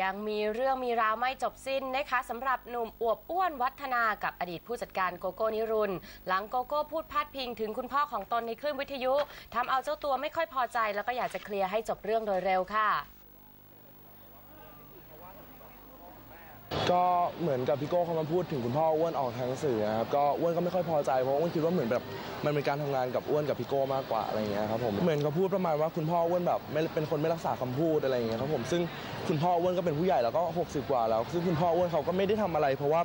ยังมีเรื่องมีราวไม่จบสิ้นนะคะสำหรับหนุ่มอวบอ้วนวัฒนากับอดีตผู้จัดการโกโก้นิรุนหลังโกโก้พูดพาดพิงถึงคุณพ่อของตนในคลื่นวิทยุทำเอาเจ้าตัวไม่ค่อยพอใจ แล้วก็อยากจะเคลียร์ให้จบเรื่องโดยเร็วค่ะ ก็เหมือนกับพี่โก้เขามาพูดถึงคุณพ่ออ้วนออกทางสื่อนะครับก็อ้วนก็ไม่ค่อยพอใจเพราะว่าอ้วนคิดว่าเหมือนแบบมันเป็นการทำงานกับอ้วนกับพี่โก้มากกว่าอะไรอย่างเงี้ยครับผมเหมือนเขาพูดประมาณว่าคุณพ่ออ้วนแบบไม่เป็นคนไม่รักษาคำพูดอะไรอย่างเงี้ยครับผมซึ่งคุณพ่ออ้วนก็เป็นผู้ใหญ่แล้วก็ 60 กว่าแล้ว ซึ่งคุณพ่ออ้วนเขาก็ไม่ได้ทำอะไร เพราะว่า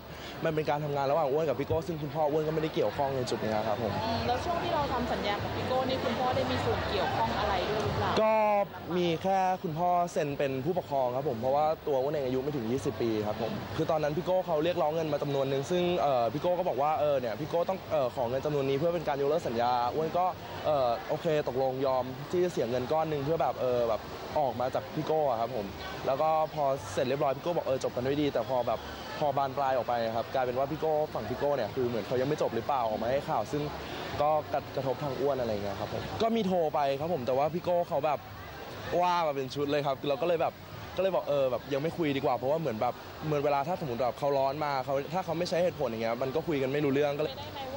มันเป็นการทำงานระหว่างอ้วนกับพี่โก้ซึ่งคุณพ่ออ้วนก็ไม่ได้เกี่ยวข้องในจุดนี้ครับผมอืมแล้วช่วงที่เราทำสัญญากับพี่โก้นี่คุณพ่อได้มีส่วนเกี่ยวข้องอะไรด้วยหรือเปล่าก็มีแค่คุณพ่อเซ็นเป็นผู้ปกครองครับผมเพราะว่าตัวอ้วนเองอายุไม่ถึง 20 ปีครับผมคือตอนนั้นพี่โก้เขาเรียกร้องเงินมาจำนวนหนึ่งซึ่งพี่โก้ก็บอกว่าเออเนี่ยพี่โก้ต้องออขอเงินจำนวนนี้เพื่อเป็นการยกเลิกสัญญาอ้วนก็โอเคตกลงยอมที่จะเสียเงินก้อนหนึ่งเพื่อแบบเออแบบออกมาจากพี่โก้ครับผมแล้วก็พอเสร็จเรียบร้อยพี่โก้บอกเออจบกันด้วยดี แต่พอแบบพอบานปลายออกไปครับกลายเป็นว่าพี่โก้ฝั่งพี่โก้เนี่ยคือเหมือนเขายังไม่จบหรือเปล่าออกมาให้ข่าว ซึ่งก็กระกระทบทางอ้วนอะไรเงี้ยครับผมก็มีโทรไปครับผมแต่ว่าพี่โก้เขาแบบว่ามาเป็นชุดเลยครับเราก็เลยแบบ ก็เลยบอกเออแบบยังไม่คุยดีกว่าเพราะว่าเหมือนแบบเหมือนเวลาถ้าสมมติแบบเขาร้อนมาเขาถ้าเขาไม่ใช้เหตุผลอย่างเงี้ยมันก็คุยกันไม่รู้เรื่องก็เลย ได้ไหมว่า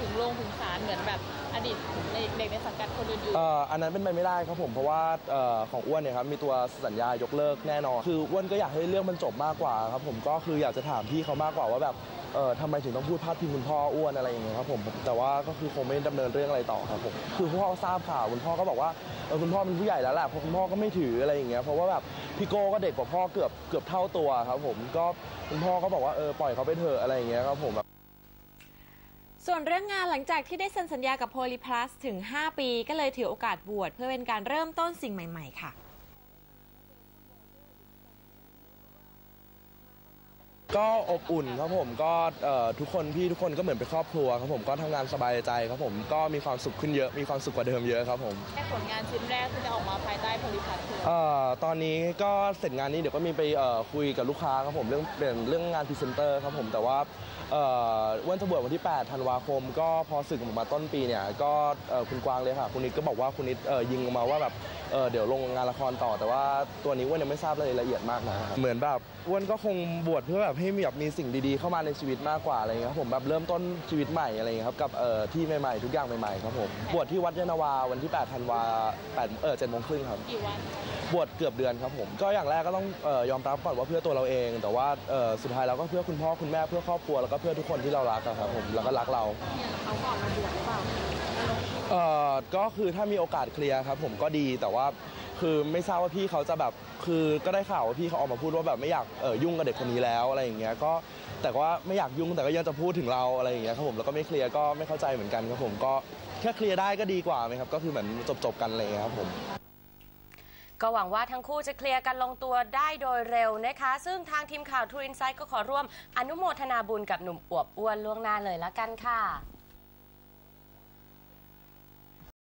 ถึงโรงถึงศาลเหมือนแบบอดีตในเด็กในสังกัดคนอื่นเอ่ออันนั้นเป็นไปไม่ได้ครับผมเพราะว่าเอ่อของอ้วนเนี่ยครับมีตัวสัญญายกเลิกแน่นอน คืออ้วนก็อยากให้เรื่องมันจบมากกว่าครับผมก็คืออยากจะถามพี่เขามากกว่าว่าแบบเออทำไมถึงต้องพูดพาดพิงคุณพ่ออ้วนอะไรอย่างเงี้ยครับผมแต่ว่าก็คือคงไม่ดำเนินเรื่องอะไรต่อครับผมคือคุณพ่อทราบข่าวคุณพ่อก็บอกว่าเออคุณพ่อเป็นผู้ใหญ่แล้วแหละเพราะคุณพ่อก็ไม่ถืออะไรอย่างเงี้ยเพราะว่าแบบพี่โก้ก็เด็กกว่าพ่อเกือบเกือบเท่าตัวครับผมก็คุณพ่อก็บอกว่าเออปล่อยเขาไปเถอะอะไรอย่างเงี้ยครับผม ส่วนเรื่องงานหลังจากที่ได้เซ็นสัญญากับโพลีพลัสถึง 5 ปี ก็เลยถือโอกาสบวชเพื่อเป็นการเริ่มต้นสิ่งใหม่ ๆ ค่ะ ก็อบอุ่นครับผมก็เอ่อทุกคนพี่ทุกคนก็เหมือนเป็นครอบครัวครับผมก็ทำงานสบายใจครับผมก็มีความสุขขึ้นเยอะมีความสุขกว่าเดิมเยอะครับผมๆแค่ผลงานชิ้นแรกที่จะออกมาภายใต้ผลิตภัณฑ์คือเอ่อตอนนี้ก็เสร็จงานนี้เดี๋ยวก็มีไปเอ่อคุยกับลูกค้าครับผมเรื่องเป็นเรื่องงานพรีเซนเตอร์ครับผมแต่ว่าเอ่อวันจะบวชวันที่ 8 ธันวาคม ก็พอสึกออกมาต้นปีเนี่ยก็เอ่อคุณกวางเลยค่ะคุณนิดก็บอกว่าคุณนิดเอ่อยิงออกมาว่าแบบเอ่อเดี๋ยวลงงานละครต่อ แต่ว่าตัวนี้อ้วนยังไม่ทราบรายละเอียดมากนะครับเหมือนแบบอ้วนก็คงบวชเพื่อแบบให้มีแบบมีสิ่งดีๆ เข้ามาในชีวิตมากกว่าอะไรเงี้ยครับผมแบบเริ่มต้นชีวิตใหม่อะไรเงี้ยครับกับเอ่อที่ใหม่ๆทุกอย่างใหม่ๆครับผมบวชที่วัดยานาวาวันที่8ธันวา8เออ7โมงครึ่งครับ กี่วันบวชเกือบเดือนครับผม ก็อย่างแรกก็ต้องเออยอมรับก่อนว่าเพื่อตัวเราเอง แต่ว่าเอ่อสุดท้ายเราก็เพื่อคุณพ่อคุณแม่เพื่อครอบครัวแล้วก็เพื่อทุกคนที่เรารักอะครับผมแล้วก็รักเราเขาก่อนมาบวชหรือเปล่า เอ่อก็คือถ้ามีโอกาสเคลียร์ครับผมก็ดีแต่ว่า คือไม่ทราบว่าพี่เขาจะแบบคือก็ได้ข่าวว่าพี่เขาออกมาพูดว่าแบบไม่อยากเอ่อยุ่งกับเด็กคนนี้แล้วอะไรอย่างเงี้ยก็แต่ว่าไม่อยากยุ่งแต่ก็ยังจะพูดถึงเราอะไรอย่างเงี้ยครับผมแล้วก็ไม่เคลียร์ก็ไม่เข้าใจเหมือนกันครับผมก็แค่เคลียร์ได้ก็ดีกว่าไหมครับก็คือเหมือนจบๆกันเงี้ยครับผมก็หวังว่าทั้งคู่จะเคลียร์กันลงตัวได้โดยเร็วนะคะ ซึ่งทางทีมข่าว True Insight ก็ขอร่วมอนุโมทนาบุญกับหนุ่มอวบอ้วนล่วงหน้าเลยละกันค่ะ